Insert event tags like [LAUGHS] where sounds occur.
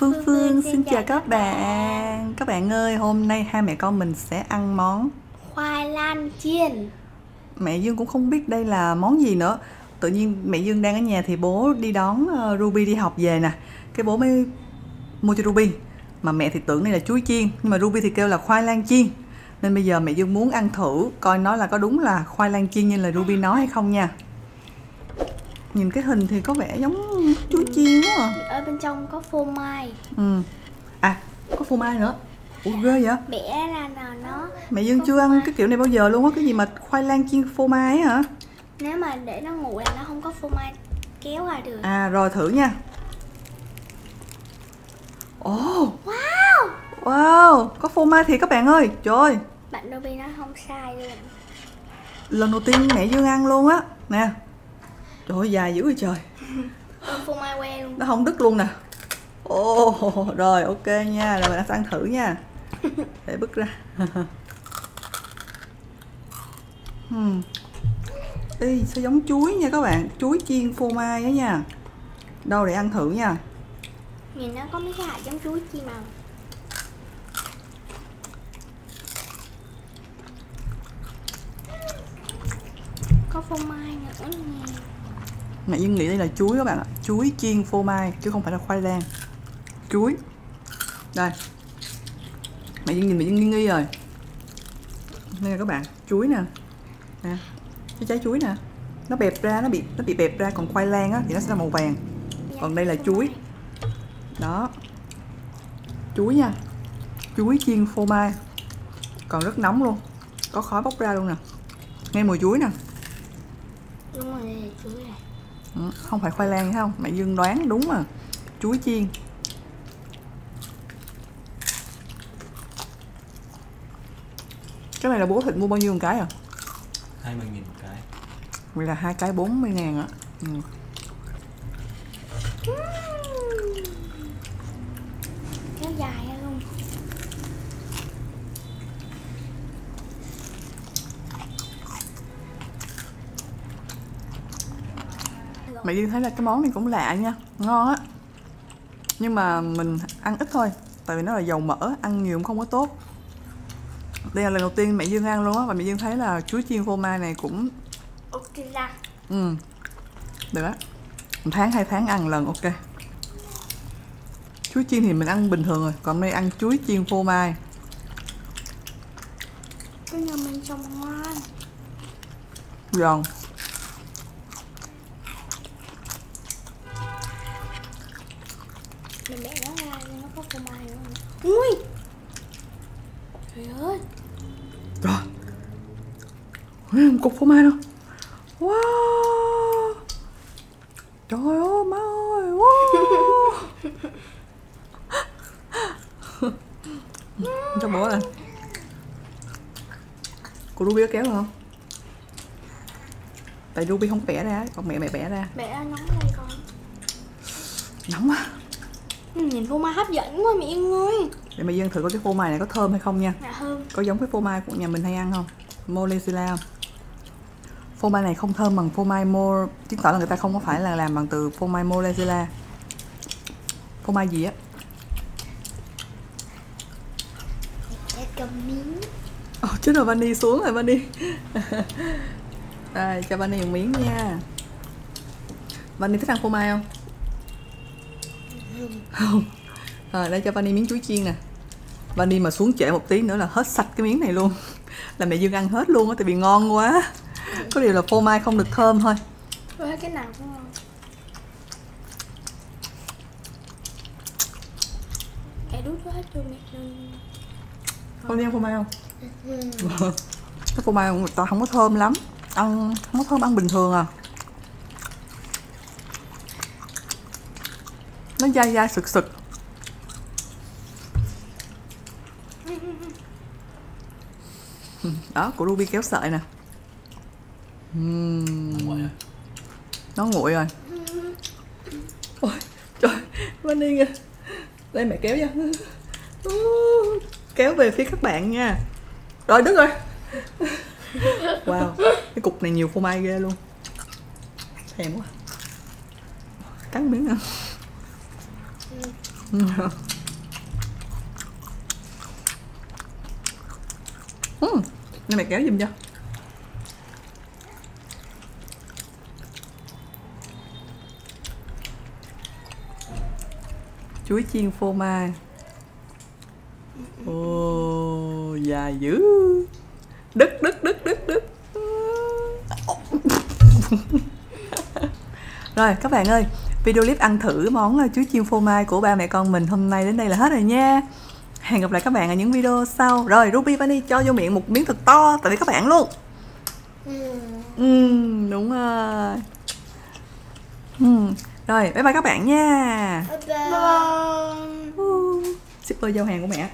Phương Phương xin chào các bạn. Các bạn ơi, hôm nay hai mẹ con mình sẽ ăn món Khoai lang chiên. Mẹ Dương cũng không biết đây là món gì nữa. Tự nhiên mẹ Dương đang ở nhà thì bố đi đón ờ, Ruby đi học về nè. Cái bố mới mua cho Ruby. Mà mẹ thì tưởng đây là chuối chiên Nhưng mà Ruby thì kêu là khoai lang chiên. Nên bây giờ mẹ Dương muốn ăn thử Coi nó là có đúng là khoai lang chiên như là Ruby nói hay không nha Nhìn cái hình thì có vẻ giống chuối chiên quá à. Ở bên trong có phô mai. Ừ. À, có phô mai nữa. Ủa ghê vậy? Ra là nó? Mẹ Dương chưa ăn cái kiểu này bao giờ luôn á? Cái gì mà khoai lang chiên phô mai ấy hả? Nếu mà để nó nguội là nó không có phô mai kéo ra được. À rồi thử nha. Ồ. Oh, Wow. Wow Có phô mai thiệt các bạn ơi. Trời ơi. Bạn Ruby nói không sai luôn. Lần đầu tiên mẹ Dương ăn luôn á. Nè Trời ơi dài dữ vậy trời. Phô mai que luôn. Nó không đứt luôn nè. Ồ oh, Rồi ok nha. Rồi mình ăn thử nha. [LAUGHS] Để bứt ra. Hmm. Ê, sao giống chuối nha các bạn? Chuối chiên phô mai á nha. Đâu để ăn thử nha. Nhìn nó có mấy cái hạt giống chuối chi màu Có phô mai nữa nè Mẹ Dương nghĩ đây là chuối các bạn ạ. Chuối chiên phô mai chứ không phải là khoai lang. Chuối. Đây. Mẹ Dương nhìn mẹ Dương nghi nghi rồi. Đây là các bạn Chuối nè. Nè Cái trái chuối nè. Nó bẹp ra Nó bị nó bị bẹp ra Còn khoai lang á Thì nó sẽ là màu vàng. Còn đây là chuối. Đó. Chuối nha. Chuối chiên phô mai. Còn rất nóng luôn. Có khói bốc ra luôn nè. Nghe mùi chuối nè. Đúng rồi, đây là chuối này. Ừ, không phải khoai lang thấy không? Mẹ dương đoán đúng mà chuối chiên. Cái này là bố thịt mua bao nhiêu một cái à? 20 nghìn một cái. Vậy là hai cái 40 ngàn á ừ. Kéo dài ra luôn mẹ dương thấy là cái món này cũng lạ nha ngon á. Nhưng mà mình ăn ít thôi tại vì nó là dầu mỡ ăn nhiều cũng không có tốt. Đây là lần đầu tiên mẹ dương ăn luôn á và mẹ dương thấy là chuối chiên phô mai này cũng Ok ra ừ được á. Một tháng hai tháng ăn lần ok. Chuối chiên thì mình ăn bình thường rồi còn đây ăn chuối chiên phô mai. Cái nhà mình trồng ngon giòn Mình bẻ nó ra nhưng nó có phô mai nữa Ui. Trời ơi. Rồi Ui, một cục phô mai luôn wow. Trời ơi má ơi. Wow. cho bố này cô Ruby có kéo không? Tại Ruby không bẻ ra còn mẹ mẹ bẻ ra. Bẻ nóng đây con. Nóng quá ừ, Nhìn phô mai hấp dẫn quá mẹ Yên ơi. Để mà dân thử coi cái phô mai này có thơm hay không nha. Dạ thơm. Có giống cái phô mai của nhà mình hay ăn không? Mozzarella. Không phô mai này không thơm bằng phô mai mo chứng tỏ là người ta không có phải là làm bằng từ phô mai mozzarella. Phô mai gì á? Để cầm miếng. Oh, chết rồi Vani xuống rồi Vani. [LAUGHS] Đây, cho Vani một miếng nha. Vani thích ăn phô mai không? Không. Rồi, đây cho Vani miếng chuối chiên nè. Vani mà xuống trễ một tí nữa là hết sạch cái miếng này luôn. Là mẹ Dương ăn hết luôn á, tại vì ngon quá. Có điều là phô mai không được thơm thôi. Ôi cái nào cũng ngon. Mẹ đút hết cho mẹ luôn. Con đi ăn phô mai không? [LAUGHS] cái phô mai của người ta không có thơm lắm. Ăn không có thơm ăn bình thường à Nó dai dai sực sực. Ừ, Đó, của Ruby kéo sợi nè. Uhm. Nó nguội rồi. Ôi, trời, Vani kìa. Đây mẹ kéo cho Kéo về phía các bạn nha. Rồi, đứt rồi. Wow, cái cục này nhiều phô mai ghê luôn. Thèm quá. Cắn miếng nè ừ. ừ. Nên mày kéo giùm cho. Chuối chiên phô mai. Ồ dài dữ. Đứt đứt đứt đứt đứt. [LAUGHS] Rồi, các bạn ơi video clip ăn thử món ờ, chuối chiên phô mai của ba mẹ con mình hôm nay đến đây là hết rồi nha hẹn gặp lại các bạn ở những video sau rồi Ruby Bunny cho vô miệng một miếng thật to tại vì các bạn luôn Ừ. ừ đúng rồi ừ. rồi bye bye các bạn nha Bye bye. Uh, shipper giao hàng của mẹ